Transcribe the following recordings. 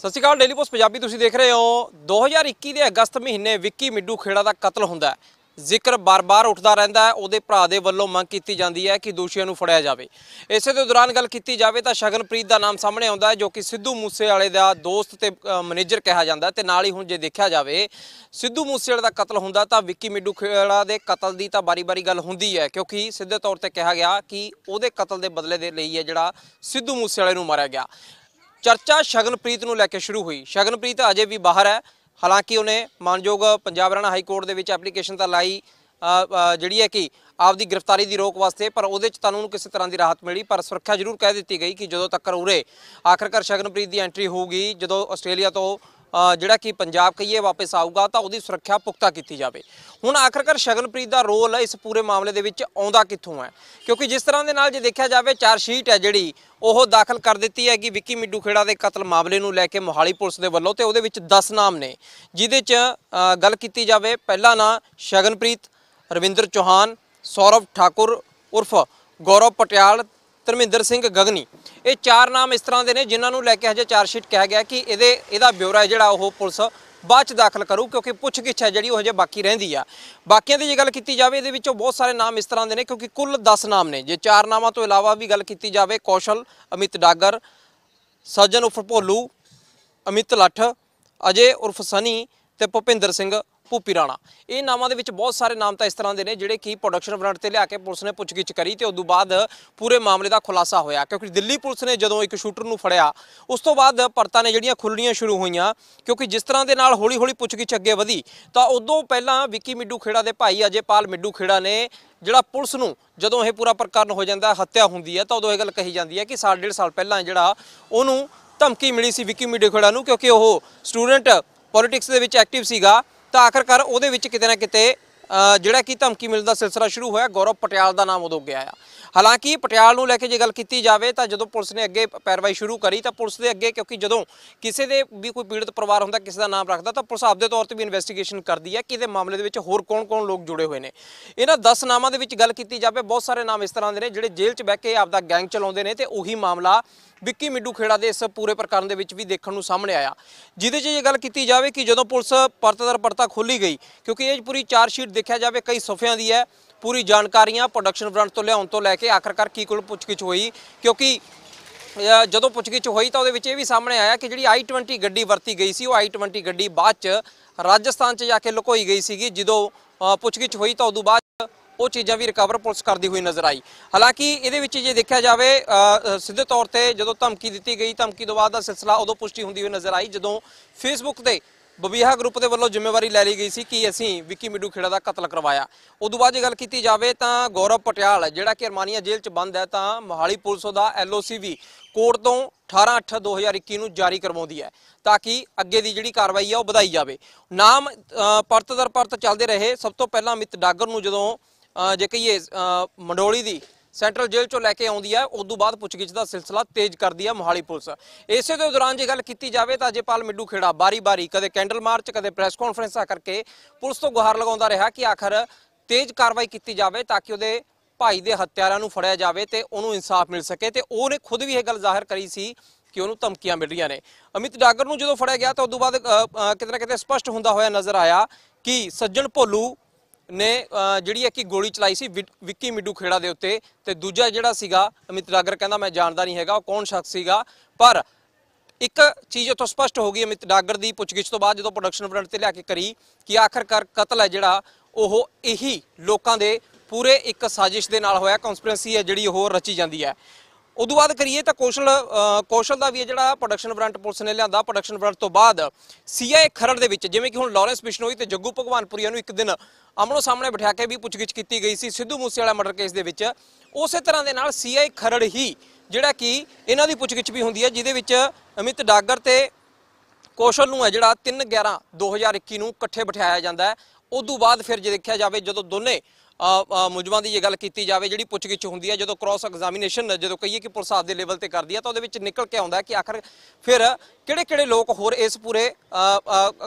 ਸਤਿ ਸ਼੍ਰੀ ਅਕਾਲ ਡੇਲੀ ਪੋਸਟ ਪੰਜਾਬੀ, ਤੁਸੀਂ ਦੇਖ ਰਹੇ ਹੋ। 2021 ਦੇ ਅਗਸਤ ਮਹੀਨੇ ਵਿੱਕੀ ਮਿੱਡੂ ਖੇੜਾ ਦਾ ਕਤਲ ਹੁੰਦਾ ਹੈ। ਜ਼ਿਕਰ ਬਾਰ-ਬਾਰ ਉੱਠਦਾ ਰਹਿੰਦਾ ਹੈ। ਉਹਦੇ ਭਰਾ ਦੇ ਵੱਲੋਂ ਮੰਗ ਕੀਤੀ ਜਾਂਦੀ ਹੈ ਕਿ ਦੋਸ਼ੀਆਂ ਨੂੰ ਫੜਿਆ ਜਾਵੇ। ਇਸੇ ਦੇ ਦੌਰਾਨ ਗੱਲ ਕੀਤੀ ਜਾਵੇ ਤਾਂ ਸ਼ਗਨਪ੍ਰੀਤ ਦਾ ਨਾਮ ਸਾਹਮਣੇ ਆਉਂਦਾ ਹੈ, ਜੋ ਕਿ ਸਿੱਧੂ ਮੂਸੇਵਾਲੇ ਦਾ ਦੋਸਤ ਤੇ ਮੈਨੇਜਰ ਕਿਹਾ ਜਾਂਦਾ ਹੈ। ਤੇ ਨਾਲ ਹੀ ਹੁਣ ਜੇ ਦੇਖਿਆ ਜਾਵੇ, ਸਿੱਧੂ ਮੂਸੇਵਾਲੇ ਦਾ ਕਤਲ ਹੁੰਦਾ ਤਾਂ ਵਿੱਕੀ ਮਿੱਡੂ ਖੇੜਾ ਦੇ ਕਤਲ ਦੀ ਤਾਂ ਬਾਰੀ-ਬਾਰੀ ਗੱਲ ਹੁੰਦੀ ਹੈ। ਕਿਉਂਕਿ ਸਿੱਧੇ ਤੌਰ ਤੇ ਕਿਹਾ ਗਿਆ ਕਿ ਉਹਦੇ ਕਤਲ ਦੇ ਬਦਲੇ ਦੇ ਲਈ ਹੈ ਜਿਹੜਾ ਸਿੱਧੂ ਮੂਸੇਵਾਲੇ ਨੂੰ ਮਾਰਿਆ ਗਿਆ। ਚਰਚਾ ਸ਼ਗਨਪ੍ਰੀਤ ਨੂੰ ਲੈ ਕੇ ਸ਼ੁਰੂ ਹੋਈ। ਸ਼ਗਨਪ੍ਰੀਤ ਅਜੇ ਵੀ ਬਾਹਰ ਹੈ। ਹਾਲਾਂਕਿ ਉਹਨੇ ਮਾਨਯੋਗ ਪੰਜਾਬ ਹਰਿਆਣਾ ਹਾਈ ਕੋਰਟ ਦੇ ਵਿੱਚ ਐਪਲੀਕੇਸ਼ਨ ਤਾਂ ਲਾਈ ਜਿਹੜੀ ਹੈ ਕਿ ਆਪਦੀ ਗ੍ਰਿਫਤਾਰੀ ਦੀ ਰੋਕ ਵਾਸਤੇ, ਪਰ ਉਹਦੇ ਚ ਤੁਹਾਨੂੰ ਕਿਸੇ ਤਰ੍ਹਾਂ ਦੀ ਰਾਹਤ ਮਿਲੀ, ਪਰ ਸੁਰੱਖਿਆ ਜ਼ਰੂਰ ਕਹਿ ਦਿੱਤੀ ਗਈ ਕਿ ਜਦੋਂ ਤੱਕ ਉਰੇ ਆਖਰਕਾਰ ਸ਼ਗਨਪ੍ਰੀਤ ਦੀ ਐਂਟਰੀ ਹੋਊਗੀ, ਜਦੋਂ ਆਸਟ੍ਰੇਲੀਆ ਤੋਂ ਜਿਹੜਾ ਕਿ ਪੰਜਾਬ ਕਹੀਏ ਵਾਪਸ ਆਊਗਾ ਤਾਂ ਉਹਦੀ ਸੁਰੱਖਿਆ ਪੁਖਤਾ ਕੀਤੀ ਜਾਵੇ। ਹੁਣ ਆਖਰਕਾਰ ਸ਼ਗਨਪ੍ਰੀਤ ਦਾ ਰੋਲ ਇਸ ਪੂਰੇ ਮਾਮਲੇ ਦੇ ਵਿੱਚ ਆਉਂਦਾ ਕਿੱਥੋਂ ਹੈ? ਕਿਉਂਕਿ ਜਿਸ ਤਰ੍ਹਾਂ ਦੇ ਨਾਲ ਜੇ ਦੇਖਿਆ ਜਾਵੇ, ਚਾਰ ਸ਼ੀਟ ਹੈ ਜਿਹੜੀ, ਉਹ ਦਾਖਲ ਕਰ ਦਿੱਤੀ ਹੈ ਕਿ ਵਿੱਕੀ ਮਿੱਡੂ ਖੇੜਾ ਦੇ ਕਤਲ ਮਾਮਲੇ ਨੂੰ ਲੈ ਕੇ ਮੋਹਾਲੀ ਪੁਲਿਸ ਦੇ ਵੱਲੋਂ ਤੇ ਉਹਦੇ ਵਿੱਚ 10 ਨਾਮ ਨੇ, ਜਿਹਦੇ 'ਚ ਗੱਲ ਕੀਤੀ ਜਾਵੇ, ਪਹਿਲਾ ਨਾਂ ਸ਼ਗਨਪ੍ਰੀਤ, ਰਵਿੰਦਰ ਚੌਹਾਨ, ਸੌਰਵ ਠਾਕੁਰ ਉਰਫ ਗੌਰਵ ਪਟਿਆਲ ਧਰਮਿੰਦਰ ਸਿੰਘ ਗਗਨੀ। ਇਹ ਚਾਰ ਨਾਮ ਇਸ ਤਰ੍ਹਾਂ ਦੇ ਨੇ ਜਿਨ੍ਹਾਂ ਨੂੰ ਲੈ ਕੇ ਹਜੇ ਚਾਰ ਸ਼ੀਟ ਕਿਹਾ ਗਿਆ ਕਿ ਇਹਦੇ ਇਹਦਾ ਬਿਊਰਾ ਜਿਹੜਾ ਉਹ ਪੁਲਿਸ ਬਾਅਦ ਚ ਦਾਖਲ ਕਰੂ, ਕਿਉਂਕਿ ਪੁੱਛਗਿੱਛ ਹੈ ਜਿਹੜੀ ਉਹ ਹਜੇ ਬਾਕੀ ਰਹਿੰਦੀ ਆ। ਬਾਕੀਆਂ ਦੀ ਜੇ ਗੱਲ ਕੀਤੀ ਜਾਵੇ, ਇਹਦੇ ਵਿੱਚੋਂ ਬਹੁਤ ਸਾਰੇ ਨਾਮ ਇਸ ਤਰ੍ਹਾਂ ਦੇ ਨੇ, ਕਿਉਂਕਿ ਕੁੱਲ 10 ਨਾਮ ਨੇ। ਜੇ ਚਾਰ ਨਾਮਾਂ ਤੋਂ ਇਲਾਵਾ ਵੀ ਗੱਲ ਕੀਤੀ ਜਾਵੇ, ਕੌਸ਼ਲ, ਅਮਿਤ ਡਾਗਰ, ਸੱਜਣ ਉਰਫ ਭੋਲੂ, ਅਮਿਤ ਲੱਠ, ਅਜੇ ਉਰਫ ਸਨੀ ਤੇ ਭੁਪਿੰਦਰ ਸਿੰਘ। ਭੂਪੀ ਰਾਣਾ। ਇਹ ਨਾਮਾਂ ਦੇ ਵਿੱਚ ਬਹੁਤ ਸਾਰੇ ਨਾਮ ਤਾਂ ਇਸ ਤਰ੍ਹਾਂ ਦੇ ਨੇ ਜਿਹੜੇ ਕਿ ਪ੍ਰੋਡਕਸ਼ਨ ਫਰੰਟ ਤੇ ਲਿਆ ਕੇ ਪੁਲਿਸ ਨੇ ਪੁੱਛਗਿੱਛ ਕਰੀ ਤੇ ਉਦੋਂ ਬਾਅਦ ਪੂਰੇ ਮਾਮਲੇ ਦਾ ਖੁਲਾਸਾ ਹੋਇਆ। ਕਿਉਂਕਿ ਦਿੱਲੀ ਪੁਲਿਸ ਨੇ ਜਦੋਂ ਇੱਕ ਸ਼ੂਟਰ ਨੂੰ ਫੜਿਆ, ਉਸ ਤੋਂ ਬਾਅਦ ਪਰਤਾਂ ਨੇ ਜਿਹੜੀਆਂ ਖੁੱਲਣੀਆਂ ਸ਼ੁਰੂ ਹੋਈਆਂ, ਕਿਉਂਕਿ ਜਿਸ ਤਰ੍ਹਾਂ ਦੇ ਨਾਲ ਹੌਲੀ-ਹੌਲੀ ਪੁੱਛਗਿੱਛ ਅੱਗੇ ਵਧੀ, ਤਾਂ ਉਦੋਂ ਪਹਿਲਾਂ ਵਿੱਕੀ ਮਿੱਡੂ ਖੇੜਾ ਦੇ ਭਾਈ ਅਜੇਪਾਲ ਮਿੱਡੂ ਖੇੜਾ ਨੇ ਜਿਹੜਾ ਪੁਲਿਸ ਨੂੰ ਜਦੋਂ ਇਹ ਪੂਰਾ ਪ੍ਰਕਰਨ ਹੋ ਜਾਂਦਾ, ਹੱਤਿਆ ਹੁੰਦੀ ਹੈ, ਤਾਂ ਉਦੋਂ ਇਹ ਗੱਲ ਕਹੀ ਜਾਂਦੀ ਹੈ ਕਿ ਸਾਲ, ਡੇਢ ਸਾਲ ਪਹਿਲਾਂ ਜਿਹੜਾ ਉਹਨੂੰ ਧਮਕੀ ਮਿਲੀ ਸੀ ਵਿੱਕੀ ਮਿੱਡੂ ਖੇੜਾ ਨੂੰ, ਕਿਉਂਕਿ ਉਹ ਸਟੂਡੈਂਟ ਪੋਲਿਟਿਕਸ ਦੇ ਵਿੱਚ ਐਕਟਿਵ ਸੀਗਾ। ਤਾਂ ਆਖਰਕਾਰ ਉਹਦੇ ਵਿੱਚ ਕਿਤੇ ਨਾ ਕਿਤੇ ਜਿਹੜਾ ਕਿ ਧਮਕੀ ਮਿਲਣ ਦਾ ਸਿਲਸਿਲਾ ਸ਼ੁਰੂ ਹੋਇਆ, ਗੌਰਵ ਪਟਿਆਲ ਦਾ ਨਾਮ ਉਦੋਂ ਗਿਆ ਆ। ਹਾਲਾਂਕਿ ਪਟਿਆਲ ਨੂੰ ਲੈ ਕੇ ਜੇ ਗੱਲ ਕੀਤੀ ਜਾਵੇ ਤਾਂ ਜਦੋਂ ਪੁਲਿਸ ਨੇ ਅੱਗੇ ਪੈਰਵਾਈ ਸ਼ੁਰੂ ਕਰੀ ਤਾਂ ਪੁਲਿਸ ਦੇ ਅੱਗੇ, ਕਿਉਂਕਿ ਜਦੋਂ ਕਿਸੇ ਦੇ ਵੀ ਕੋਈ ਪੀੜਤ ਪਰਿਵਾਰ ਹੁੰਦਾ, ਕਿਸੇ ਦਾ ਨਾਮ ਰੱਖਦਾ, ਤਾਂ ਪੁਲਿਸ ਆਪਦੇ ਤੌਰ ਤੇ ਵੀ ਇਨਵੈਸਟੀਗੇਸ਼ਨ ਕਰਦੀ ਹੈ ਕਿ ਇਹਦੇ ਮਾਮਲੇ ਦੇ ਵਿੱਚ ਹੋਰ ਕੌਣ-ਕੌਣ ਲੋਕ ਜੁੜੇ ਹੋਏ ਨੇ। ਇਹਨਾਂ 10 ਨਾਮਾਂ ਦੇ ਵਿੱਚ ਗੱਲ ਕੀਤੀ ਜਾਵੇ, ਬਹੁਤ ਸਾਰੇ ਨਾਮ ਇਸ ਤਰ੍ਹਾਂ ਦੇ ਨੇ ਜਿਹੜੇ ਜੇਲ੍ਹ 'ਚ ਬਹਿ ਕੇ ਆਪਦਾ ਗੈਂਗ ਚਲਾਉਂਦੇ ਨੇ ਤੇ ਉਹੀ ਮਾਮਲਾ ਵਿੱਕੀ ਮਿੱਡੂ ਖੇੜਾ ਦੇ ਇਸ ਪੂਰੇ ਪ੍ਰਕਰਨ ਦੇ ਵਿੱਚ ਵੀ ਦੇਖਣ ਨੂੰ ਸਾਹਮਣੇ ਆਇਆ। ਜਿਹਦੇ 'ਚ ਇਹ ਗੱਲ ਕੀਤੀ ਜਾਵੇ ਕਿ ਜਦੋਂ ਪੁਲਿਸ ਪਰਤ ਦਰ ਪਰਤਾ ਖੋਲੀ ਗਈ, ਕਿਉਂਕਿ ਇਹ ਪੂਰੀ ਚਾਰ ਸ਼ੀਟ ਦੇਖਿਆ ਜਾਵੇ, ਕਈ ਸਫਿਆਂ ਦੀ ਹੈ, ਪੂਰੀ ਜਾਣਕਾਰੀਆਂ ਪ੍ਰੋਡਕਸ਼ਨ ਫਰੰਟ ਤੋਂ ਲਿਆਉਣ ਤੋਂ ਲੈ ਕੇ ਆਖਰਕਾਰ ਕੀ ਕੋਲ ਪੁੱਛਗਿੱਛ ਹੋਈ, ਕਿਉਂਕਿ ਜਦੋਂ ਪੁੱਛਗਿੱਛ ਹੋਈ ਤਾਂ ਉਹਦੇ ਵਿੱਚ ਇਹ ਵੀ ਸਾਹਮਣੇ ਆਇਆ ਕਿ ਜਿਹੜੀ i20 ਗੱਡੀ ਵਰਤੀ ਗਈ ਸੀ, ਉਹ i20 ਗੱਡੀ ਬਾਅਦ 'ਚ ਰਾਜਸਥਾਨ 'ਚ ਜਾ ਕੇ ਲੁਕੋਈ ਗਈ ਸੀਗੀ, ਜਦੋਂ ਪੁੱਛਗਿੱਛ ਹੋਈ ਤਾਂ ਉਦੋਂ ਬਾਅਦ ਉਹ ਚੀਜ਼ਾਂ ਵੀ ਰਿਕਵਰ ਪੁਲਿਸ ਕਰਦੀ ਹੋਈ ਨਜ਼ਰ ਆਈ। ਹਾਲਾਂਕਿ ਇਹਦੇ ਵਿੱਚ ਜੇ ਦੇਖਿਆ ਜਾਵੇ ਸਿੱਧੇ ਤੌਰ ਤੇ ਜਦੋਂ ਧਮਕੀ ਦਿੱਤੀ ਗਈ, ਧਮਕੀ ਤੋਂ ਬਾਅਦ ਦਾ ਸਿਲਸਿਲਾ ਉਦੋਂ ਪੁਸ਼ਟੀ ਹੁੰਦੀ ਹੋਈ ਨਜ਼ਰ ਆਈ, ਜਦੋਂ ਫੇਸਬੁੱਕ ਤੇ ਬਬੀਹਾ ਗਰੁੱਪ ਦੇ ਵੱਲੋਂ ਜ਼ਿੰਮੇਵਾਰੀ ਲੈ ਲਈ ਗਈ ਸੀ ਕਿ ਅਸੀਂ ਵਿੱਕੀ ਮਿੱਡੂ ਖੇੜਾ ਦਾ ਕਤਲ ਕਰਵਾਇਆ। ਉਦੋਂ ਬਾਅਦ ਜੇ ਗੱਲ ਕੀਤੀ ਜਾਵੇ ਤਾਂ ਗੌਰਵ ਪਟਿਆਲ ਜਿਹੜਾ ਕਿ ਅਰਮਾਨੀਆ ਜੇਲ੍ਹ 'ਚ ਬੰਦ ਹੈ ਤਾਂ ਮੋਹਾਲੀ ਪੁਲਿਸ ਉਹਦਾ ਐਲਓਸੀ ਵੀ ਕੋਰਟ ਤੋਂ 18/8/2021 ਨੂੰ ਜਾਰੀ ਕਰਵਾਉਂਦੀ ਹੈ ਤਾਂ ਕਿ ਅੱਗੇ ਦੀ ਜਿਹੜੀ ਕਾਰਵਾਈ ਹੈ ਉਹ ਵਧਾਈ ਜਾਵੇ। ਨਾਮ ਪਰਤ ਦਰ ਪਰਤ ਚੱਲਦੇ ਰਹੇ। ਸਭ ਤੋਂ ਪਹਿਲਾਂ ਅਮਿਤ ਡਾਗਰ ਨੂੰ ਜਦੋਂ ਜੇ ਕਹੀਏ ਅ, ਮੰਡੋਲੀ ਦੀ ਸੈਂਟਰਲ ਜੇਲ੍ਹ ਚੋਂ ਲੈ ਕੇ ਆਉਂਦੀ ਹੈ ਉਸ ਤੋਂ ਬਾਅਦ ਪੁੱਛਗਿੱਛ ਦਾ ਸਿਲਸਿਲਾ ਤੇਜ਼ ਕਰਦੀ ਹੈ ਮੋਹਾਲੀ ਪੁਲਿਸ। ਇਸੇ ਦੇ ਦੌਰਾਨ ਜੇ ਗੱਲ ਕੀਤੀ ਜਾਵੇ ਤਾਂ ਅਜੇਪਾਲ ਮਿੱਡੂ ਖੇੜਾ ਬਾਰੀ-ਬਾਰੀ, ਕਦੇ ਕੈਂਡਲ ਮਾਰਚ, ਕਦੇ ਪ੍ਰੈਸ ਕਾਨਫਰੰਸਾਂ ਕਰਕੇ ਪੁਲਿਸ ਤੋਂ ਗੁਹਾਰ ਲਗਾਉਂਦਾ ਰਿਹਾ ਕਿ ਆਖਰ ਤੇਜ਼ ਕਾਰਵਾਈ ਕੀਤੀ ਜਾਵੇ ਤਾਂ ਕਿ ਉਹਦੇ ਭਾਈ ਦੇ ਹੱਤਿਆਰਾਂ ਨੂੰ ਫੜਿਆ ਜਾਵੇ ਤੇ ਉਹਨੂੰ ਇਨਸਾਫ ਮਿਲ ਸਕੇ ਤੇ ਉਹਨੇ ਖੁਦ ਵੀ ਇਹ ਗੱਲ ਜ਼ਾਹਿਰ ਕਰੀ ਸੀ ਕਿ ਉਹਨੂੰ ਧਮਕੀਆਂ ਮਿਲ ਰਹੀਆਂ ਨੇ। ਅਮਿਤ ਡਾਗਰ ਨੂੰ ਜਦੋਂ ਫੜਿਆ ਗਿਆ ਤਾਂ ਉਸ ਤੋਂ ਬਾਅਦ ਕਿਤੇ ਨਾ ਕਿਤੇ ਸਪਸ਼ਟ ਹੁੰਦਾ ਹੋਇਆ ਨਜ਼ਰ ਆਇਆ ਕਿ ਸੱਜਣ ਭੋਲੂ ਨੇ ਜਿਹੜੀ ਹੈ ਕਿ ਗੋਲੀ ਚਲਾਈ ਸੀ ਵਿ- ਵਿੱਕੀ ਮਿੱਡੂ ਖੇੜਾ ਦੇ ਉੱਤੇ ਤੇ ਦੂਜਾ ਜਿਹੜਾ ਸੀਗਾ, ਅਮਿਤ ਡਾਗਰ ਕਹਿੰਦਾ ਮੈਂ ਜਾਣਦਾ ਨਹੀਂ ਹੈਗਾ, ਉਹ ਕੌਣ ਸ਼ਖਸ ਸੀਗਾ? ਪਰ ਇੱਕ ਚੀਜ਼ ਉੱਥੋਂ ਸਪਸ਼ਟ ਹੋ ਗਈ, ਅਮਿਤ ਡਾਗਰ ਦੀ ਪੁੱਛਗਿੱਛ ਤੋਂ ਬਾਅਦ ਜਦੋਂ ਪ੍ਰੋਡਕਸ਼ਨ ਫਰੰਟ ਤੇ ਲਿਆ ਕੇ ਕਰੀ, ਕਿ ਆਖਰਕਾਰ ਕਤਲ ਹੈ ਜਿਹੜਾ, ਉਹ ਇਹੀ ਲੋਕਾਂ ਦੇ ਪੂਰੇ ਇੱਕ ਸਾਜ਼ਿਸ਼ ਦੇ ਨਾਲ ਹੋਇਆ ਕਨਸਪੀਰੇਸੀ ਹੈ ਜਿਹੜੀ ਉਹ ਰਚੀ ਜਾਂਦੀ ਹੈ। ਉਦੋਂ ਬਾਅਦ ਕਰੀਏ ਤਾਂ ਕੌਸ਼ਲ ਕੌਸ਼ਲ ਦਾ ਵੀ ਹੈ ਜਿਹੜਾ ਪ੍ਰੋਡਕਸ਼ਨ ਫਰੰਟ ਪੁਲਿਸ ਨੇ ਲਿਆਂਦਾ ਪ੍ਰੋਡਕਸ਼ਨ ਫਰੰਟ ਤੋਂ ਬਾਅਦ ਸੀਆਈਏ ਖਰੜ ਦੇ ਵਿੱਚ, ਜਿਵੇਂ ਕਿ ਹੁਣ ਲਾਰੈਂਸ ਬਿਸ਼ਨੋਈ ਤੇ ਜੱਗੂ ਭਗਵਾਨਪੁਰੀਆ ਨੂੰ ਇੱਕ ਦਿਨ ਆਮਣੋ ਸਾਹਮਣੇ ਬਿਠਾ ਕੇ ਵੀ ਪੁੱਛਗਿੱਛ ਕੀਤੀ ਗਈ ਸੀ, ਸਿੱਧੂ ਮੂਸੇਵਾਲਾ ਮਰਡਰ ਕੇਸ ਦੇ ਵਿੱਚ। ਉਸੇ ਤਰ੍ਹਾਂ ਦੇ ਨਾਲ ਸੀਆਈਏ ਖਰੜ ਹੀ ਜਿਹੜਾ ਕਿ ਇਹਨਾਂ ਦੀ ਪੁੱਛਗਿੱਛ ਵੀ ਹੁੰਦੀ ਹੈ, ਜਿਹਦੇ ਵਿੱਚ ਅਮਿਤ ਡਾਗਰ ਤੇ ਕੌਸ਼ਲ ਨੂੰ ਹੈ ਜਿਹੜਾ 3 11 2021 ਨੂੰ ਇਕੱਠੇ ਬਿਠਾਇਆ ਜਾਂਦਾ ਹੈ। ਉਦੋਂ ਬਾਅਦ ਫਿਰ ਜੇ ਦੇਖਿਆ ਜਾਵੇ, ਜਦੋਂ ਦੋਨੇ ਮੁਜ਼ਮਾਂ ਦੀ ਜੇ ਗੱਲ ਕੀਤੀ ਜਾਵੇ, ਜਿਹੜੀ ਪੁੱਛਗਿੱਛ ਹੁੰਦੀ ਹੈ ਜਦੋਂ ਕ੍ਰਾਸ ਐਗਜ਼ਾਮੀਨੇਸ਼ਨ ਜਦੋਂ ਕਹੀਏ ਕਿ ਪੁਲਿਸ ਆਪਦੇ ਲੈਵਲ ਤੇ ਕਰਦੀ ਹੈ ਤਾਂ ਉਹਦੇ ਵਿੱਚ ਨਿਕਲ ਕੇ ਆਉਂਦਾ ਕਿ ਆਖਰ ਫਿਰ ਕਿਹੜੇ ਕਿਹੜੇ ਲੋਕ ਹੋਰ ਇਸ ਪੂਰੇ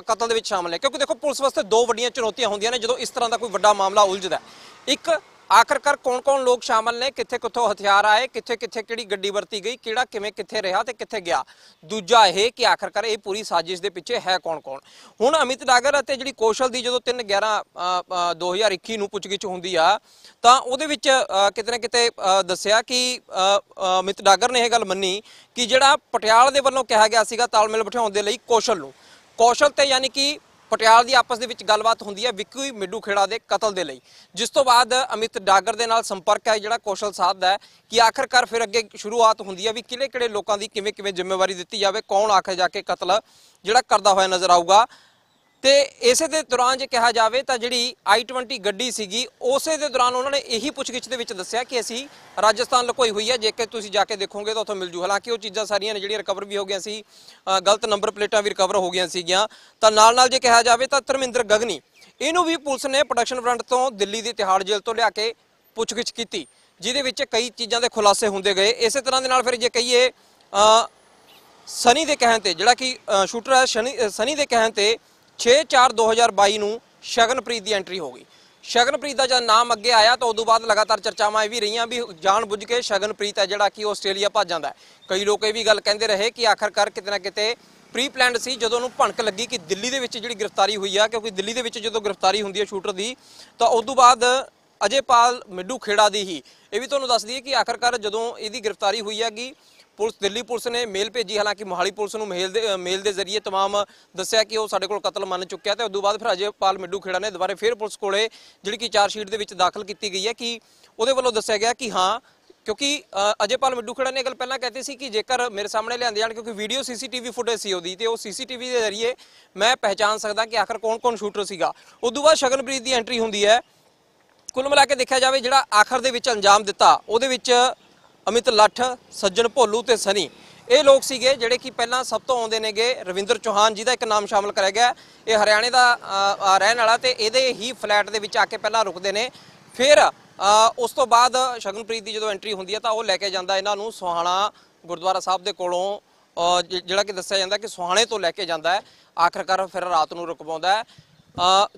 ਕਤਲ ਦੇ ਵਿੱਚ ਸ਼ਾਮਲ ਨੇ? ਕਿਉਂਕਿ ਦੇਖੋ, ਪੁਲਿਸ ਵਾਸਤੇ ਦੋ ਵੱਡੀਆਂ ਚੁਣੌਤੀਆਂ ਹੁੰਦੀਆਂ ਨੇ, ਜਦੋਂ ਇਸ ਤਰ੍ਹਾਂ ਦਾ ਕੋਈ ਵੱਡਾ ਮਾਮਲਾ ਉਲਝਦਾ। ਇੱਕ ਆਖਰਕਾਰ ਕੌਣ-ਕੌਣ ਲੋਕ ਸ਼ਾਮਲ ਨੇ? ਕਿੱਥੇ ਕਿੱਥੋਂ ਹਥਿਆਰ ਆਏ? ਕਿੱਥੇ ਕਿੱਥੇ ਕਿਹੜੀ ਗੱਡੀ ਵਰਤੀ ਗਈ? ਕਿਹੜਾ ਕਿਵੇਂ ਕਿੱਥੇ ਰਿਹਾ ਤੇ ਕਿੱਥੇ ਗਿਆ? ਦੂਜਾ ਇਹ ਕਿ ਆਖਰਕਾਰ ਇਹ ਪੂਰੀ ਸਾਜ਼ਿਸ਼ ਦੇ ਪਿੱਛੇ ਹੈ ਕੌਣ-ਕੌਣ? ਹੁਣ ਅਮਿਤ ਡਾਗਰ ਅਤੇ ਜਿਹੜੀ ਕੌਸ਼ਲ ਦੀ ਜਦੋਂ 3 11 2021 ਨੂੰ ਪੁੱਛਗਿੱਛ ਹੁੰਦੀ ਆ, ਤਾਂ ਉਹਦੇ ਵਿੱਚ ਕਿਤੇ ਨਾ ਕਿਤੇ ਦੱਸਿਆ ਕਿ ਅਮਿਤ ਡਾਗਰ ਨੇ ਇਹ ਗੱਲ ਮੰਨੀ ਕਿ ਜਿਹੜਾ ਪਟਿਆਲਾ ਦੇ ਵੱਲੋਂ ਕਿਹਾ ਗਿਆ ਸੀਗਾ ਤਾਲਮੇਲ ਬਿਠਾਉਣ ਦੇ ਲਈ ਕੌਸ਼ਲ ਨੂੰ। ਕੌਸ਼ਲ ਤੇ ਯਾਨੀ ਕਿ ਪਟਿਆਲਾ ਦੀ ਆਪਸ ਦੇ ਵਿੱਚ ਗੱਲਬਾਤ ਹੁੰਦੀ ਹੈ ਵਿੱਕੀ ਮਿੱਡੂ ਖੇੜਾ ਦੇ ਕਤਲ ਦੇ ਲਈ। ਜਿਸ ਤੋਂ ਬਾਅਦ ਅਮਿਤ ਡਾਗਰ ਦੇ ਨਾਲ ਸੰਪਰਕ ਹੈ ਜਿਹੜਾ ਕੌਸ਼ਲ ਸਾਧਦਾ ਦਾ ਕਿ ਆਖਰਕਾਰ ਫਿਰ ਅੱਗੇ ਸ਼ੁਰੂਆਤ ਹੁੰਦੀ ਹੈ ਵੀ ਕਿਹੜੇ ਕਿਹੜੇ ਲੋਕਾਂ ਦੀ ਕਿਵੇਂ ਕਿਵੇਂ ਜ਼ਿੰਮੇਵਾਰੀ ਦਿੱਤੀ ਜਾਵੇ, ਕੌਣ ਆਖਰ ਜਾ ਕੇ ਕਤਲ ਜਿਹੜਾ ਕਰਦਾ ਹੋਇਆ ਨਜ਼ਰ ਆਊਗਾ। ਤੇ ਇਸੇ ਦੇ ਦੌਰਾਨ ਜੇ ਕਿਹਾ ਜਾਵੇ ਤਾਂ ਜਿਹੜੀ i20 ਗੱਡੀ ਸੀਗੀ, ਉਸੇ ਦੇ ਦੌਰਾਨ ਉਹਨਾਂ ਨੇ ਇਹੀ ਪੁੱਛਗਿੱਛ ਦੇ ਵਿੱਚ ਦੱਸਿਆ ਕਿ ਅਸੀਂ ਰਾਜਸਥਾਨ ਲਕੋਈ ਹੋਈ ਹੈ ਜੇਕਰ ਤੁਸੀਂ ਜਾ ਕੇ ਦੇਖੋਗੇ ਤਾਂ ਉੱਥੋਂ ਮਿਲ ਜੂ। ਹਾਲਾਂਕਿ ਉਹ ਚੀਜ਼ਾਂ ਸਾਰੀਆਂ ਨੇ ਜਿਹੜੀਆਂ ਰਿਕਵਰ ਵੀ ਹੋ ਗਈਆਂ ਸੀ ਗਲਤ ਨੰਬਰ ਪਲੇਟਾਂ ਵੀ ਰਿਕਵਰ ਹੋ ਗਈਆਂ ਸੀਗੀਆਂ। ਤਾਂ ਨਾਲ ਨਾਲ ਜੇ ਕਿਹਾ ਜਾਵੇ ਤਾਂ ਧਰਮਿੰਦਰ ਗਗਨੀ, ਇਹਨੂੰ ਵੀ ਪੁਲਿਸ ਨੇ ਪ੍ਰੋਡਕਸ਼ਨ ਫਰੰਟ ਤੋਂ ਦਿੱਲੀ ਦੀ ਤਿਹਾੜ ਜੇਲ੍ਹ ਤੋਂ ਲਿਆ ਕੇ ਪੁੱਛਗਿੱਛ ਕੀਤੀ, ਜਿਹਦੇ ਵਿੱਚ ਕਈ ਚੀਜ਼ਾਂ ਦੇ ਖੁਲਾਸੇ ਹੁੰਦੇ ਗਏ। ਇਸੇ ਤਰ੍ਹਾਂ ਦੇ ਨਾਲ ਫਿਰ ਜੇ ਕਹੀਏ ਸਨੀ ਦੇ ਕਹਿਣ ਤੇ, ਜਿਹੜਾ ਕਿ ਸ਼ੂਟਰ ਹੈ, ਸ਼ਨੀ ਸਨੀ ਦੇ ਕਹਿਣ ਤੇ 6/4/2022 ਨੂੰ ਸ਼ਗਨਪ੍ਰੀਤ ਦੀ ਐਂਟਰੀ ਹੋ ਗਈ। ਸ਼ਗਨਪ੍ਰੀਤ ਦਾ ਜਦ ਨਾਮ ਅੱਗੇ ਆਇਆ ਤਾਂ ਉਦੋਂ ਬਾਅਦ ਲਗਾਤਾਰ ਚਰਚਾਵਾਂ ਇਹ ਵੀ ਰਹੀਆਂ ਵੀ ਜਾਣ ਬੁੱਝ ਕੇ ਸ਼ਗਨਪ੍ਰੀਤ ਹੈ ਜਿਹੜਾ ਕਿ ਆਸਟ੍ਰੇਲੀਆ ਭੱਜ ਜਾਂਦਾ ਕਈ ਲੋਕ ਇਹ ਵੀ ਗੱਲ ਕਹਿੰਦੇ ਰਹੇ ਕਿ ਆਖਰਕਾਰ ਕਿਤੇ ਨਾ ਕਿਤੇ ਪ੍ਰੀ ਪਲਾਨਡ ਸੀ, ਜਦੋਂ ਉਹਨੂੰ ਭਣਕ ਲੱਗੀ ਕਿ ਦਿੱਲੀ ਦੇ ਵਿੱਚ ਜਿਹੜੀ ਗ੍ਰਿਫਤਾਰੀ ਹੋਈ ਆ, ਕਿਉਂਕਿ ਦਿੱਲੀ ਦੇ ਵਿੱਚ ਜਦੋਂ ਗ੍ਰਿਫਤਾਰੀ ਹੁੰਦੀ ਹੈ ਸ਼ੂਟਰ ਦੀ, ਤਾਂ ਉਦੋਂ ਬਾਅਦ ਅਜੇਪਾਲ ਮਿੱਡੂ ਖੇੜਾ ਦੀ ਹੀ। ਇਹ ਵੀ ਤੁਹਾਨੂੰ ਦੱਸ ਦਈਏ ਕਿ ਆਖਰਕਾਰ ਜਦੋਂ ਇਹਦੀ ਗ੍ਰਿਫਤਾਰੀ ਹੋਈ ਹੈਗੀ ਪੁਲਿਸ ਦਿੱਲੀ ਪੁਲਿਸ ਨੇ ਮੇਲ ਭੇਜੀ। ਹਾਲਾਂਕਿ ਮੋਹਾਲੀ ਪੁਲਿਸ ਨੂੰ ਮੇਲ ਦੇ ਮੇਲ ਦੇ ਜ਼ਰੀਏ ਤਮਾਮ ਦੱਸਿਆ ਕਿ ਉਹ ਸਾਡੇ ਕੋਲ ਕਤਲ ਮੰਨ ਚੁੱਕਿਆ ਤੇ ਤੋਂ ਬਾਅਦ ਫਿਰ ਅਜੇਪਾਲ ਮਿੱਡੂ ਖੇੜਾ ਨੇ ਦੁਬਾਰੇ ਫਿਰ ਪੁਲਿਸ ਕੋਲੇ ਜਿਹੜੀ ਕਿ ਚਾਰ ਸ਼ੀਟ ਦੇ ਵਿੱਚ ਦਾਖਲ ਕੀਤੀ ਗਈ ਹੈ ਕਿ ਉਹਦੇ ਵੱਲੋਂ ਦੱਸਿਆ ਗਿਆ ਕਿ ਹਾਂ ਕਿਉਂਕਿ ਅ, ਅਜੇਪਾਲ ਮਿੱਡੂ ਖੇੜਾ ਨੇ ਇਹ ਗੱਲ ਪਹਿਲਾਂ ਕਹਿੰਦੇ ਸੀ ਕਿ ਜੇਕਰ ਮੇਰੇ ਸਾਹਮਣੇ ਲਿਆਂਦੇ ਜਾਣ ਕਿਉਂਕਿ ਵੀਡੀਓ ਸੀਸੀਟੀਵੀ ਫੁਟੇਜ ਸੀ ਉਹਦੀ ਤੇ ਉਹ ਸੀਸੀਟੀਵੀ ਦੇ ਜ਼ਰੀਏ ਮੈਂ ਪਹਿਚਾਨ ਸਕਦਾ ਕਿ ਆਖਰ ਕੌਣ-ਕੌਣ ਸ਼ੂਟਰ ਸੀਗਾ। ਉਦੋਂ ਬਾਅਦ ਸ਼ਗਨਪ੍ਰੀਤ ਦੀ ਐਂਟਰੀ ਹੁੰਦੀ ਹੈ। ਕੁੱਲ ਮਿਲਾ ਕੇ ਦੇਖਿਆ ਜਾਵੇ ਜਿਹੜਾ ਆਖਰ ਦੇ ਵਿੱਚ ਅੰਜਾਮ ਦਿੱਤਾ ਉਹਦੇ ਵਿੱਚ ਅਮਿਤ ਲੱਠ, ਸੱਜਣ ਭੋਲੂ ਤੇ ਸਨੀ। ਇਹ ਲੋਕ ਸੀਗੇ ਜਿਹੜੇ ਕਿ ਪਹਿਲਾਂ ਸਭ ਤੋਂ ਆਉਂਦੇ ਨੇਗੇ ਰਵਿੰਦਰ ਚੌਹਾਨ ਜਿਹਦਾ ਇੱਕ ਨਾਮ ਸ਼ਾਮਲ ਕਰਿਆ ਗਿਆ। ਇਹ ਹਰਿਆਣੇ ਦਾ ਰਹਿਣ ਵਾਲਾ ਤੇ ਇਹਦੇ ਹੀ ਫਲੈਟ ਦੇ ਵਿੱਚ ਆ ਕੇ ਪਹਿਲਾਂ ਰੁਕਦੇ ਨੇ। ਫਿਰ ਉਸ ਤੋਂ ਬਾਅਦ ਸ਼ਗਨਪ੍ਰੀਤ ਦੀ ਜਦੋਂ ਐਂਟਰੀ ਹੁੰਦੀ ਹੈ ਤਾਂ ਉਹ ਲੈ ਕੇ ਜਾਂਦਾ ਇਹਨਾਂ ਨੂੰ ਸੁਹਾਣਾ ਗੁਰਦੁਆਰਾ ਸਾਹਿਬ ਦੇ ਕੋਲੋਂ। ਜਿਹੜਾ ਕਿ ਦੱਸਿਆ ਜਾਂਦਾ ਕਿ ਸੁਹਾਣੇ ਤੋਂ ਲੈ ਕੇ ਜਾਂਦਾ ਹੈ। ਆਖਰਕਾਰ ਫਿਰ ਰਾਤ ਨੂੰ ਰੁਕਵਾਉਂਦਾ ਹੈ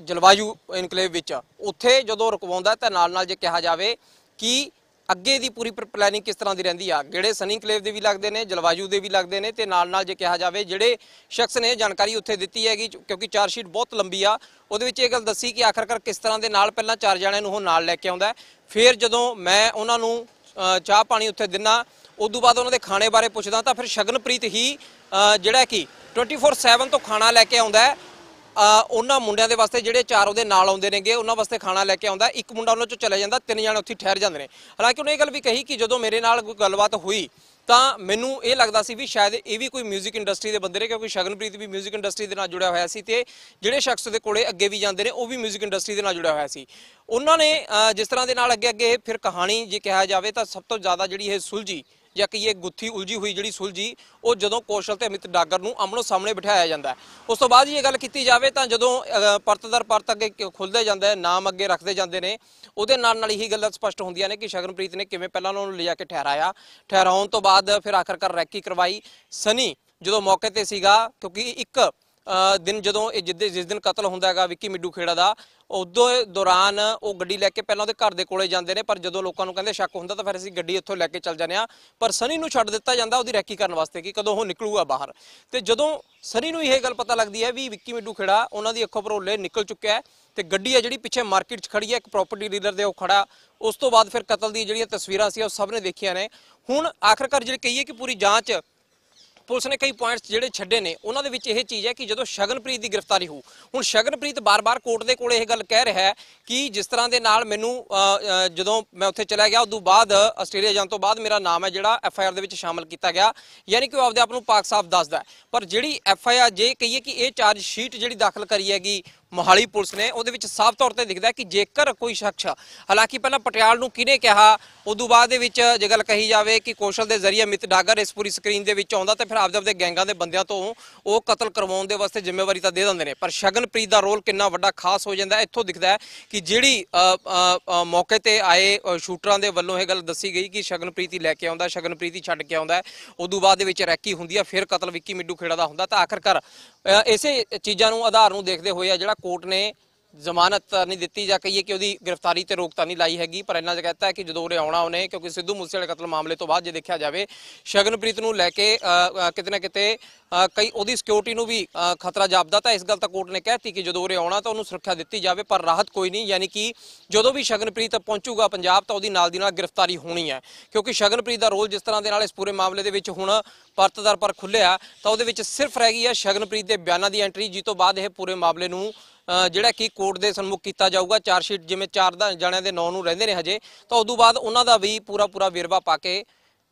ਜਲਵਾਯੂ ਇਨਕਲੇਵ ਵਿੱਚ। ਉੱਥੇ ਜਦੋਂ ਰੁਕਵਾਉਂਦਾ ਤਾਂ ਨਾਲ ਨਾਲ ਜੇ ਕਿਹਾ ਜਾਵੇ ਕਿ ਅੱਗੇ ਦੀ ਪੂਰੀ ਪਲੈਨਿੰਗ ਕਿਸ ਤਰ੍ਹਾਂ ਦੀ ਰਹਿੰਦੀ ਆ? ਗੇੜੇ ਸਨੀ ਕਲੇਵ ਦੇ ਵੀ ਲੱਗਦੇ ਨੇ, ਜਲਵਾਯੂ ਦੇ ਵੀ ਲੱਗਦੇ ਨੇ ਤੇ ਨਾਲ ਨਾਲ ਜੇ ਕਿਹਾ ਜਾਵੇ, ਜਿਹੜੇ ਸ਼ਖਸ ਨੇ, ਜਾਣਕਾਰੀ ਉੱਥੇ ਦਿੱਤੀ ਹੈਗੀ ਕਿਉਂਕਿ ਚਾਰ ਸ਼ੀਟ ਬਹੁਤ ਲੰਬੀ ਆ, ਉਹਦੇ ਵਿੱਚ ਇਹ ਗੱਲ ਦੱਸੀ ਕਿ ਆਖਰਕਾਰ ਕਿਸ ਤਰ੍ਹਾਂ ਦੇ ਨਾਲ ਪਹਿਲਾਂ ਚਾਰ ਜਣਿਆਂ ਨੂੰ ਉਹ ਨਾਲ ਲੈ ਕੇ ਆਉਂਦਾ ਫਿਰ ਜਦੋਂ ਮੈਂ ਉਹਨਾਂ ਨੂੰ ਚਾਹ ਪਾਣੀ ਉੱਥੇ ਦਿਨਾ, ਉਦੋਂ ਬਾਅਦ ਉਹਨਾਂ ਦੇ ਖਾਣੇ ਬਾਰੇ ਪੁੱਛਦਾ ਤਾਂ ਫਿਰ ਸ਼ਗਨਪ੍ਰੀਤ ਹੀ ਜਿਹੜਾ ਕਿ 24/7 ਤੋਂ ਖਾਣਾ ਲੈ ਕੇ ਆਉਂਦਾ ਉਹਨਾਂ ਮੁੰਡਿਆਂ ਦੇ ਵਾਸਤੇ ਜਿਹੜੇ ਚਾਰ ਉਹਦੇ ਨਾਲ ਆਉਂਦੇ ਨੇਗੇ ਉਹਨਾਂ ਵਾਸਤੇ ਖਾਣਾ ਲੈ ਕੇ ਆਉਂਦਾ ਇੱਕ ਮੁੰਡਾ ਉਹਨਾਂ ਚੋਂ ਚਲੇ ਜਾਂਦਾ ਤਿੰਨ ਜਣੇ ਉੱਥੇ ਹੀ ਠਹਿਰ ਜਾਂਦੇ ਨੇ ਹਾਲਾਂਕਿ ਉਹਨੇ ਇਹ ਗੱਲ ਵੀ ਕਹੀ ਕਿ ਜਦੋਂ ਮੇਰੇ ਨਾਲ ਕੋਈ ਗੱਲਬਾਤ ਹੋਈ ਤਾਂ ਮੈਨੂੰ ਇਹ ਲੱਗਦਾ ਸੀ ਵੀ ਸ਼ਾਇਦ ਇਹ ਵੀ ਕੋਈ 뮤직 ਇੰਡਸਟਰੀ ਦੇ ਬੰਦੇ ਨੇ ਕਿਉਂਕਿ ਸ਼ਗਨਪ੍ਰੀਤ ਵੀ 뮤직 ਇੰਡਸਟਰੀ ਦੇ ਨਾਲ ਜੁੜਿਆ ਹੋਇਆ ਸੀ ਤੇ ਜਿਹੜੇ ਸ਼ਖਸ ਦੇ ਕੋਲੇ ਅੱਗੇ ਵੀ ਜਾਂਦੇ ਨੇ ਉਹ ਵੀ 뮤직 ਇੰਡਸਟਰੀ ਦੇ ਨਾਲ ਜੁੜਿਆ ਹੋਇਆ ਸੀ ਉਹਨਾਂ ਨੇ ਅ, ਜਿਸ ਤਰ੍ਹਾਂ ਦੇ ਨਾਲ ਅੱਗੇ ਅੱਗੇ ਫਿਰ ਕਹਾਣੀ ਜੇ ਕਿਹਾ ਜਾਵੇ ਤਾਂ ਸਭ ਤੋਂ ਜ਼ਿਆਦਾ ਜਿਹੜੀ ਇਹ ਸੁਲਝੀ ਜਾਂ ਕਹੀਏ ਗੁੱਥੀ ਉਲਝੀ ਹੋਈ ਜਿਹੜੀ ਸੁਲਝੀ ਉਹ ਜਦੋਂ ਕੌਸ਼ਲ ਤੇ ਅਮਿਤ ਡਾਗਰ ਨੂੰ ਆਮਣੋ ਸਾਹਮਣੇ ਬਿਠਾਇਆ ਜਾਂਦਾ ਉਸ ਤੋਂ ਬਾਅਦ ਜੇ ਇਹ ਗੱਲ ਕੀਤੀ ਜਾਵੇ ਤਾਂ ਜਦੋਂ ਅ, ਪਰਤ ਦਰ ਪਰਤ ਅੱਗੇ ਕ- ਖੁੱਲਦੇ ਜਾਂਦੇ ਹੈ, ਨਾਮ ਅੱਗੇ ਰੱਖਦੇ ਜਾਂਦੇ ਨੇ ਉਹਦੇ ਨਾਲ ਨਾਲ ਇਹੀ ਗੱਲਾਂ ਸਪਸ਼ਟ ਹੁੰਦੀਆਂ ਨੇ ਕਿ ਸ਼ਗਨਪ੍ਰੀਤ ਨੇ ਕਿਵੇਂ ਪਹਿਲਾਂ ਉਹਨਾਂ ਨੂੰ ਲਿਜਾ ਕੇ ਠਹਿਰਾਇਆ। ਠਹਿਰਾਉਣ ਤੋਂ ਬਾਅਦ ਫਿਰ ਆਖਰਕਾਰ ਰੈਕੀ ਕਰਵਾਈ। ਸਨੀ ਜਦੋਂ ਮੌਕੇ ਤੇ ਸੀਗਾ ਕਿਉਂਕਿ ਇੱਕ ਦਿਨ ਜਦੋਂ ਇਹ ਜਿੱਦੇ ਜਿਸ ਦਿਨ ਕਤਲ ਹੁੰਦਾ ਹੈਗਾ ਵਿੱਕੀ ਮਿੱਡੂ ਖੇੜਾ ਦਾ, ਉਦੋਂ ਦੌਰਾਨ ਉਹ ਗੱਡੀ ਲੈ ਕੇ ਪਹਿਲਾਂ ਉਹਦੇ ਘਰ ਦੇ ਕੋਲੇ ਜਾਂਦੇ ਨੇ, ਪਰ ਜਦੋਂ ਲੋਕਾਂ ਨੂੰ ਕਹਿੰਦੇ ਸ਼ੱਕ ਹੁੰਦਾ ਤਾਂ ਫਿਰ ਅਸੀਂ ਗੱਡੀ ਇੱਥੋਂ ਲੈ ਕੇ ਚੱਲ ਜਾਂਦੇ ਆ ਪਰ ਸਨੀ ਨੂੰ ਛੱਡ ਦਿੱਤਾ ਜਾਂਦਾ ਉਹਦੀ ਰੈਕੀ ਕਰਨ ਵਾਸਤੇ ਕਿ ਕਦੋਂ ਉਹ ਨਿਕਲੂਗਾ ਬਾਹਰ। ਤੇ ਜਦੋਂ ਸਨੀ ਨੂੰ ਇਹ ਗੱਲ ਪਤਾ ਲੱਗਦੀ ਹੈ ਵੀ ਵਿੱਕੀ ਮਿੱਡੂ ਖੇੜਾ ਉਹਨਾਂ ਦੀ ਅੱਖੋਂ ਪਰੋਲੇ ਨਿਕਲ ਚੁੱਕਿਆ ਹੈ ਤੇ ਗੱਡੀ ਹੈ ਜਿਹੜੀ ਪਿੱਛੇ ਮਾਰਕੀਟ 'ਚ ਖੜੀ ਹੈ, ਇੱਕ ਪ੍ਰਾਪਰਟੀ ਡੀਲਰ ਦੇ ਉਹ ਖੜਾ। ਉਸ ਤੋਂ ਬਾਅਦ ਫਿਰ ਕਤਲ ਦੀ ਜਿਹੜੀਆਂ ਤਸਵੀਰਾਂ ਸੀ ਉਹ ਸਭ ਨੇ ਦੇਖੀਆਂ ਨੇ। ਹੁਣ ਆਖਰਕਾਰ ਜਿਹੜੇ ਕਹੀਏ ਕਿ ਪੂਰੀ ਜਾਂਚ ਪੁਲਿਸ ਨੇ ਕਈ ਪੁਆਇੰਟਸ ਜਿਹੜੇ ਛੱਡੇ ਨੇ, ਉਹਨਾਂ ਦੇ ਵਿੱਚ ਇਹ ਚੀਜ਼ ਹੈ ਕਿ ਜਦੋਂ ਸ਼ਗਨਪ੍ਰੀਤ ਦੀ ਗ੍ਰਿਫਤਾਰੀ ਹੋ ਹੁਣ ਸ਼ਗਨਪ੍ਰੀਤ ਬਾਰ-ਬਾਰ ਕੋਰਟ ਦੇ ਕੋਲ ਇਹ ਗੱਲ ਕਹਿ ਰਿਹਾ ਹੈ ਕਿ ਜਿਸ ਤਰ੍ਹਾਂ ਦੇ ਨਾਲ ਮੈਨੂੰ ਜਦੋਂ ਮੈਂ ਉੱਥੇ ਚਲਾ ਗਿਆ, ਉਦੋਂ ਬਾਅਦ ਆਸਟ੍ਰੇਲੀਆ ਜਾਣ ਤੋਂ ਬਾਅਦ ਮੇਰਾ ਨਾਮ ਹੈ ਜਿਹੜਾ ਐਫ ਆਈ ਆਰ ਦੇ ਵਿੱਚ ਸ਼ਾਮਲ ਕੀਤਾ ਗਿਆ, ਯਾਨੀ ਕਿ ਉਹ ਆਪਦੇ ਆਪ ਨੂੰ ਪਾਕ ਸਾਫ਼ ਦੱਸਦਾ ਪਰ ਜਿਹੜੀ ਐਫ ਆਈ ਆਰ ਜੇ ਕਹੀਏ ਕਿ ਇਹ ਚਾਰਜ ਸ਼ੀਟ ਜਿਹੜੀ ਦਾਖਲ ਕਰੀ ਹੈਗੀ ਮੋਹਾਲੀ ਪੁਲਿਸ ਨੇ, ਉਹਦੇ ਵਿੱਚ ਸਾਫ਼ ਤੌਰ ਤੇ ਦਿਖਦਾ ਕਿ ਜੇਕਰ ਕੋਈ ਸ਼ਖਸ, ਹਾਲਾਂਕਿ ਪਹਿਲਾਂ ਪਟਿਆਲ ਨੂੰ ਕਿਹਨੇ ਕਿਹਾ, ਉਦੋਂ ਬਾਅਦ ਦੇ ਵਿੱਚ ਜੇ ਗੱਲ ਕਹੀ ਜਾਵੇ ਕਿ ਕੌਸ਼ਲ ਦੇ ਜ਼ਰੀਏ ਮਿਤ ਡਾਗਰ ਇਸ ਪੂਰੀ ਸਕਰੀਨ ਦੇ ਵਿੱਚ ਆਉਂਦਾ, ਤੇ ਫਿਰ ਆਪਦੇ ਆਪਦੇ ਗੈਂਗਾਂ ਦੇ ਬੰਦਿਆਂ ਤੋਂ ਉਹ ਕਤਲ ਕਰਵਾਉਣ ਦੇ ਵਾਸਤੇ ਜ਼ਿੰਮੇਵਾਰੀ ਤਾਂ ਦੇ ਦਿੰਦੇ ਨੇ। ਪਰ ਸ਼ਗਨਪ੍ਰੀਤ ਦਾ ਰੋਲ ਕਿੰਨਾ ਵੱਡਾ ਖਾਸ ਹੋ ਜਾਂਦਾ, ਇੱਥੋਂ ਦਿਖਦਾ ਹੈ ਕਿ ਜਿਹੜੀ ਮੌਕੇ ਤੇ ਆਏ ਸ਼ੂਟਰਾਂ ਦੇ ਵੱਲੋਂ ਇਹ ਗੱਲ ਦੱਸੀ ਗਈ ਕਿ ਸ਼ਗਨਪ੍ਰੀਤ ਹੀ ਲੈ ਕੇ ਆਉਂਦਾ, ਸ਼ਗਨਪ੍ਰੀਤ ਹੀ ਛੱਡ ਕੇ ਆਉਂਦਾ ਉਦੋਂ ਬਾਅਦ ਦੇ ਵਿੱਚ ਰੈਕੀ ਹੁੰਦੀ ਆ, ਫਿਰ ਕਤਲ ਵਿੱਕੀ ਮਿੱਡੂ ਖੇੜਾ ਦਾ ਹੁੰਦਾ, ਤਾਂ ਆਖਰਕਾਰ ਇਸੇ ਚੀਜ਼ਾਂ ਨੂੰ, ਆਧਾਰ ਨੂੰ ਦੇਖਦੇ ਹੋਏ ਆ ਜਿਹੜਾ ਕੋਰਟ ਨੇ ਜ਼ਮਾਨਤ ਨਹੀਂ ਦਿੱਤੀ ਜਾਂ ਕਹੀਏ ਕਿ ਉਹਦੀ ਗ੍ਰਿਫਤਾਰੀ ਤੇ ਰੋਕ ਤਾਂ ਨਹੀਂ ਲਾਈ ਹੈਗੀ, ਪਰ ਇਹਨਾਂ ਜਿਹਾ ਕਹਿਤਾ ਹੈ ਕਿ ਜਦੋਂ ਉਰੇ ਆਉਣਾ ਉਹਨੇ, ਕਿਉਂਕਿ ਸਿੱਧੂ ਮੂਸੇਵਾਲੇ ਕਤਲ ਮਾਮਲੇ ਤੋਂ ਬਾਅਦ ਜੇ ਦੇਖਿਆ ਜਾਵੇ, ਸ਼ਗਨਪ੍ਰੀਤ ਨੂੰ ਲੈ ਕੇ ਕਿਤੇ ਨਾ ਕਿਤੇ ਕਈ ਉਹਦੀ ਸਿਕਿਉਰਿਟੀ ਨੂੰ ਵੀ ਖਤਰਾ ਜਾਪਦਾ ਤਾਂ ਇਸ ਗੱਲ ਤਾਂ ਕੋਰਟ ਨੇ ਕਹਿਤੀ ਕਿ ਜਦੋਂ ਉਰੇ ਆਉਣਾ ਤਾਂ ਉਹਨੂੰ ਸੁਰੱਖਿਆ ਦਿੱਤੀ ਜਾਵੇ, ਪਰ ਰਾਹਤ ਕੋਈ ਨਹੀਂ, ਯਾਨੀ ਕਿ ਜਦੋਂ ਵੀ ਸ਼ਗਨਪ੍ਰੀਤ ਪਹੁੰਚੂਗਾ ਪੰਜਾਬ ਤਾਂ ਉਹਦੀ ਨਾਲ ਦੀ ਨਾਲ ਗ੍ਰਿਫਤਾਰੀ ਹੋਣੀ ਹੈ, ਕਿਉਂਕਿ ਸ਼ਗਨਪ੍ਰੀਤ ਦਾ ਰੋਲ ਜਿਸ ਤਰ੍ਹਾਂ ਦੇ ਨਾਲ ਇਸ ਪੂਰੇ ਮਾਮਲੇ ਦੇ ਵਿੱਚ ਹੁਣ ਪਰਤ ਦਰ ਪਰ ਖੁੱਲਿਆ ਤਾਂ ਉਹਦੇ ਵਿੱਚ ਸਿਰਫ ਰਹਿ ਗਈ ਹੈ ਸ਼ਗਨਪ੍ਰੀਤ ਦੇ ਬਿਆਨਾਂ ਦੀ ਐਂਟਰੀ ਜਿਸ ਤੋਂ ਬਾਅਦ ਇਹ ਪੂਰੇ ਮਾਮਲੇ ਨੂੰ ਜਿਹੜਾ ਕਿ ਕੋਰਟ ਦੇ ਸਨਮੁਖ ਕੀਤਾ ਜਾਊਗਾ ਚਾਰ ਸ਼ੀਟ ਜਿਵੇਂ ਚਾਰ ਦਾ ਜਣਿਆਂ ਦੇ ਨਾਂ ਨੂੰ ਰਹਿੰਦੇ ਨੇ ਹਜੇ, ਤਾਂ ਉਦੋਂ ਬਾਅਦ ਉਹਨਾਂ ਦਾ ਵੀ ਪੂਰਾ ਪੂਰਾ ਵੇਰਵਾ ਪਾ ਕੇ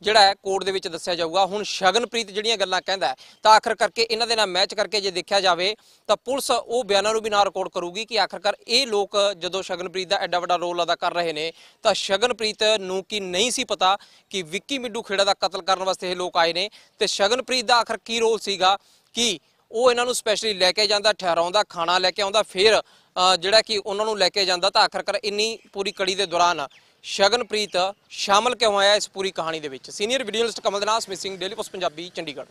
ਜਿਹੜਾ ਹੈ, ਕੋਰਟ ਦੇ ਵਿੱਚ ਦੱਸਿਆ ਜਾਊਗਾ। ਹੁਣ ਸ਼ਗਨਪ੍ਰੀਤ ਜਿਹੜੀਆਂ ਗੱਲਾਂ ਕਹਿੰਦਾ ਤਾਂ ਆਖਰ ਕਰਕੇ ਇਹਨਾਂ ਦੇ ਨਾਲ ਮੈਚ ਕਰਕੇ ਜੇ ਦੇਖਿਆ ਜਾਵੇ, ਤਾਂ ਪੁਲਿਸ ਉਹ ਬਿਆਨਾਂ ਨੂੰ ਵੀ ਨਾਲ ਰਿਕਾਰਡ ਕਰੂਗੀ ਕਿ ਆਖਰਕਾਰ ਇਹ ਲੋਕ ਜਦੋਂ ਸ਼ਗਨਪ੍ਰੀਤ ਦਾ ਐਡਾ ਵੱਡਾ ਰੋਲ ਅਦਾ ਕਰ ਰਹੇ ਨੇ, ਤਾਂ ਸ਼ਗਨਪ੍ਰੀਤ ਨੂੰ ਕੀ ਨਹੀਂ ਸੀ ਪਤਾ ਕਿ ਵਿੱਕੀ ਮਿੱਡੂ ਖੇੜਾ ਦਾ ਕਤਲ ਕਰਨ ਵਾਸਤੇ ਇਹ ਲੋਕ ਆਏ ਨੇ। ਤੇ ਸ਼ਗਨਪ੍ਰੀਤ ਦਾ ਆਖਰ ਕੀ ਰੋਲ ਸੀਗਾ ਕਿ ਉਹ ਇਹਨਾਂ ਨੂੰ ਸਪੈਸ਼ਲੀ ਲੈ ਕੇ ਜਾਂਦਾ, ਠਹਿਰਾਉਂਦਾ, ਖਾਣਾ ਲੈ ਕੇ ਆਉਂਦਾ, ਫਿਰ ਜਿਹੜਾ ਕਿ ਉਹਨਾਂ ਨੂੰ ਲੈ ਕੇ ਜਾਂਦਾ, ਤਾਂ ਆਖਰਕਾਰ ਇੰਨੀ ਪੂਰੀ ਕੜੀ ਦੇ ਦੌਰਾਨ ਸ਼ਗਨਪ੍ਰੀਤ ਸ਼ਾਮਲ ਕਿਉਂ ਆਇਆ ਇਸ ਪੂਰੀ ਕਹਾਣੀ ਦੇ ਵਿੱਚ? ਸੀਨੀਅਰ ਵੀਡੀਓ ਜਰਨਲਿਸਟ ਕਮਲ ਦਨਾਸ ਮਿਸਿੰਗ ਡੇਲੀ ਪੋਸਟ ਪੰਜਾਬੀ, ਚੰਡੀਗੜ੍ਹ।